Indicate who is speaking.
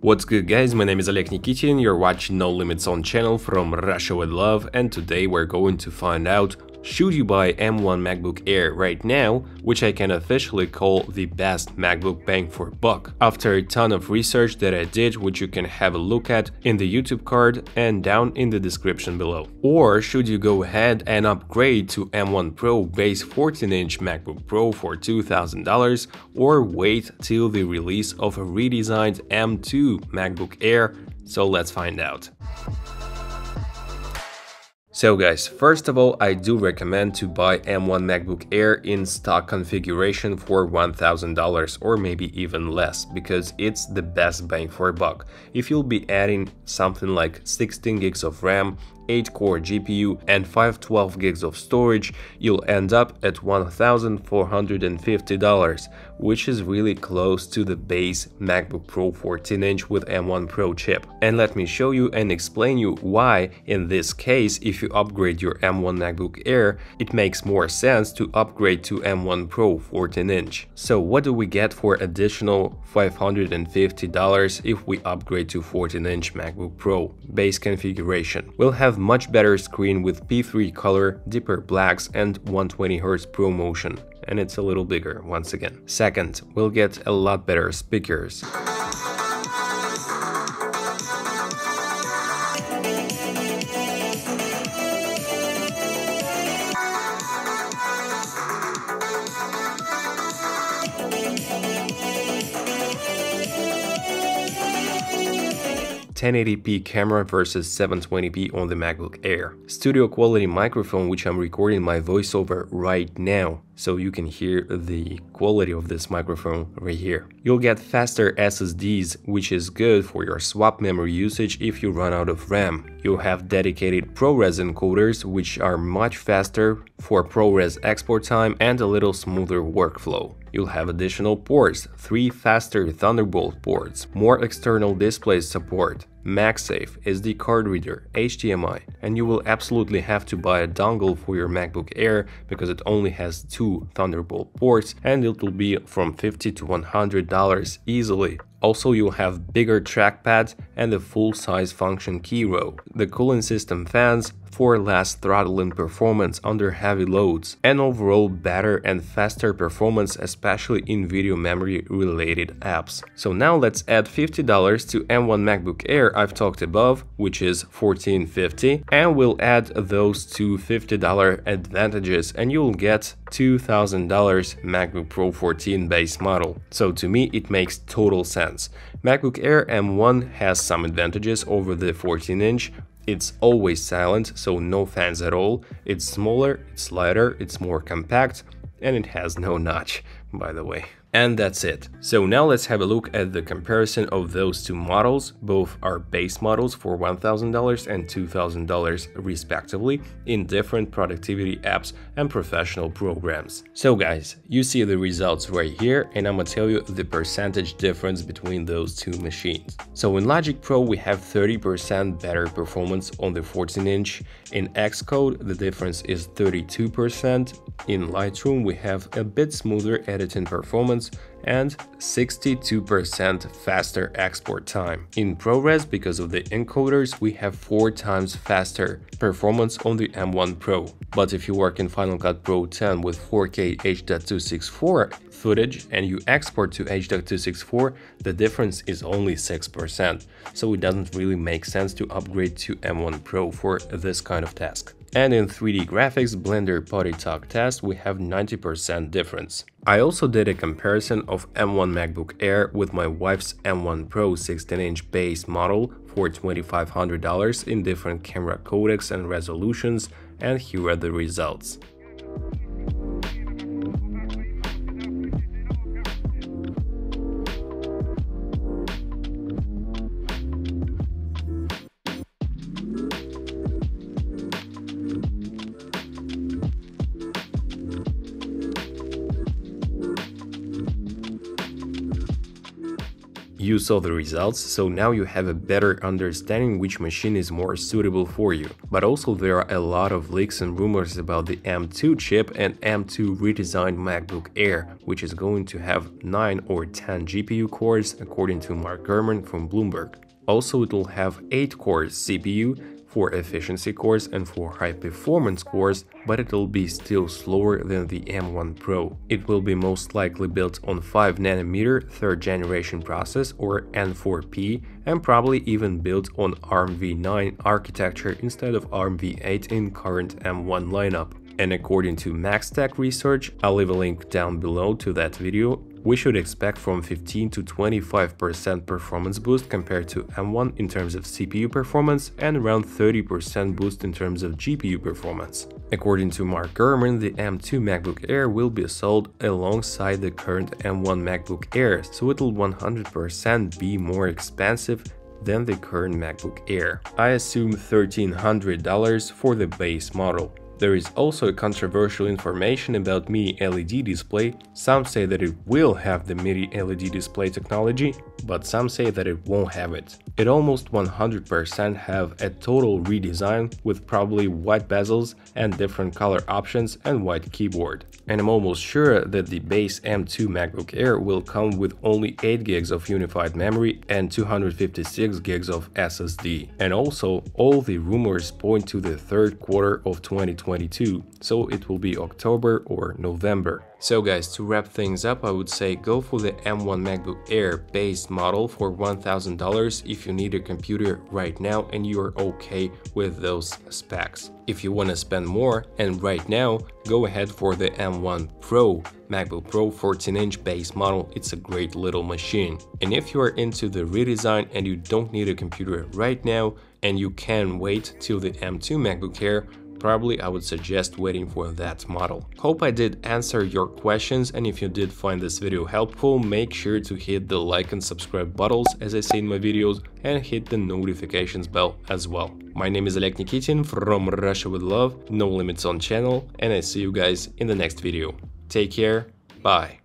Speaker 1: What's good guys, my name is Oleg Nikitin, you're watching No Limits On channel from Russia with Love and today we're going to find out should you buy M1 MacBook Air right now, which I can officially call the best MacBook bang for buck, after a ton of research that I did which you can have a look at in the YouTube card and down in the description below. Or should you go ahead and upgrade to M1 Pro base 14-inch MacBook Pro for $2,000 or wait till the release of a redesigned M2 MacBook Air, so let's find out. So guys, first of all, I do recommend to buy M1 MacBook Air in stock configuration for $1000 or maybe even less because it's the best bang for a buck. If you'll be adding something like 16 gigs of RAM 8-core GPU and 512 gigs of storage, you'll end up at $1,450, which is really close to the base MacBook Pro 14-inch with M1 Pro chip. And let me show you and explain you why, in this case, if you upgrade your M1 MacBook Air, it makes more sense to upgrade to M1 Pro 14-inch. So what do we get for additional $550 if we upgrade to 14-inch MacBook Pro base configuration? We'll have have much better screen with P3 color, deeper blacks and 120Hz ProMotion, and it's a little bigger once again. Second, we'll get a lot better speakers. 1080p camera versus 720p on the MacBook Air. Studio quality microphone which I'm recording my voiceover right now so you can hear the quality of this microphone right here. You'll get faster SSDs, which is good for your swap memory usage if you run out of RAM. You'll have dedicated ProRes encoders, which are much faster for ProRes export time and a little smoother workflow. You'll have additional ports, 3 faster Thunderbolt ports, more external display support, MagSafe, SD card reader, HDMI, and you will absolutely have to buy a dongle for your MacBook Air because it only has two Thunderbolt ports and it will be from 50 to $100 easily. Also, you'll have bigger trackpad and a full-size function key row. The cooling system fans for less throttling performance under heavy loads, and overall better and faster performance especially in video memory related apps. So now let's add $50 to M1 MacBook Air I've talked above, which is 1450, and we'll add those two $50 advantages and you'll get $2000 MacBook Pro 14 base model. So to me it makes total sense. MacBook Air M1 has some advantages over the 14 inch, it's always silent, so no fans at all. It's smaller, it's lighter, it's more compact, and it has no notch, by the way. And that's it. So now let's have a look at the comparison of those two models. Both are base models for $1,000 and $2,000 respectively in different productivity apps and professional programs. So guys, you see the results right here and I'm gonna tell you the percentage difference between those two machines. So in Logic Pro we have 30% better performance on the 14 inch, in Xcode the difference is 32%, in Lightroom we have a bit smoother editing performance and 62% faster export time. In ProRes, because of the encoders, we have 4 times faster performance on the M1 Pro. But if you work in Final Cut Pro 10 with 4K H.264 footage and you export to H.264, the difference is only 6%, so it doesn't really make sense to upgrade to M1 Pro for this kind of task. And in 3D graphics Blender PutyTalk test we have 90% difference. I also did a comparison of M1 MacBook Air with my wife's M1 Pro 16-inch base model for $2,500 in different camera codecs and resolutions and here are the results. You saw the results, so now you have a better understanding which machine is more suitable for you. But also there are a lot of leaks and rumors about the M2 chip and M2 redesigned MacBook Air, which is going to have 9 or 10 GPU cores according to Mark Gurman from Bloomberg. Also, it will have 8 cores CPU, four efficiency cores and four high performance cores, but it'll be still slower than the M1 Pro. It will be most likely built on 5nm 3rd generation process or N4P and probably even built on ARM v9 architecture instead of ARM v8 in current M1 lineup. And according to MaxTech research, I'll leave a link down below to that video, we should expect from 15 to 25% performance boost compared to M1 in terms of CPU performance and around 30% boost in terms of GPU performance. According to Mark Gurman, the M2 MacBook Air will be sold alongside the current M1 MacBook Air, so it'll 100% be more expensive than the current MacBook Air. I assume $1,300 for the base model. There is also controversial information about Mini LED display. Some say that it will have the Mini LED display technology, but some say that it won't have it. It almost 100% have a total redesign with probably white bezels and different color options and white keyboard. And I'm almost sure that the base M2 MacBook Air will come with only 8 gigs of unified memory and 256 gigs of SSD. And also, all the rumors point to the third quarter of 2022, so it will be October or November. So guys, to wrap things up, I would say go for the M1 MacBook Air base model for $1000 if you need a computer right now and you are okay with those specs. If you want to spend more and right now, go ahead for the M1 Pro MacBook Pro 14-inch base model, it's a great little machine. And if you are into the redesign and you don't need a computer right now and you can wait till the M2 MacBook Air, Probably I would suggest waiting for that model. Hope I did answer your questions and if you did find this video helpful, make sure to hit the like and subscribe buttons as I say in my videos and hit the notifications bell as well. My name is Oleg Nikitin from Russia with Love, No Limits on channel and I see you guys in the next video. Take care, bye.